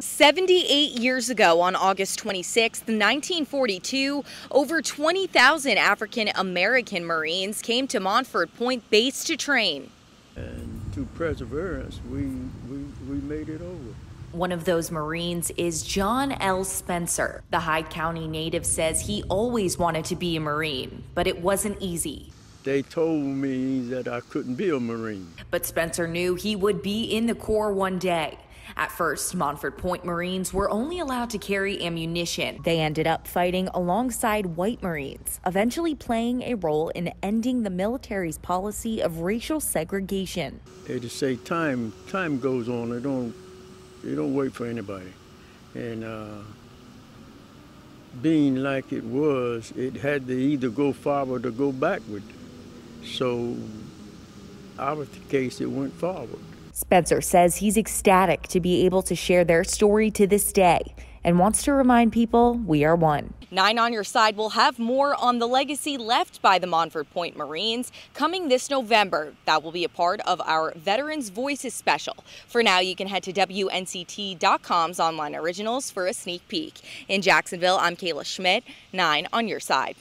78 years ago, on August 26, 1942, over 20,000 African American Marines came to Montford Point Base to train. And through perseverance, we, we, we made it over. One of those Marines is John L. Spencer. The Hyde County native says he always wanted to be a Marine, but it wasn't easy. They told me that I couldn't be a Marine. But Spencer knew he would be in the Corps one day. At first, Montford Point Marines were only allowed to carry ammunition. They ended up fighting alongside white Marines, eventually playing a role in ending the military's policy of racial segregation. They just say time time goes on. They don't they don't wait for anybody. And uh, being like it was, it had to either go forward or go backward. So our case, it went forward. Spencer says he's ecstatic to be able to share their story to this day and wants to remind people we are one. Nine on Your Side will have more on the legacy left by the Montford Point Marines coming this November. That will be a part of our Veterans Voices special. For now, you can head to WNCT.com's online originals for a sneak peek. In Jacksonville, I'm Kayla Schmidt, 9 on Your Side.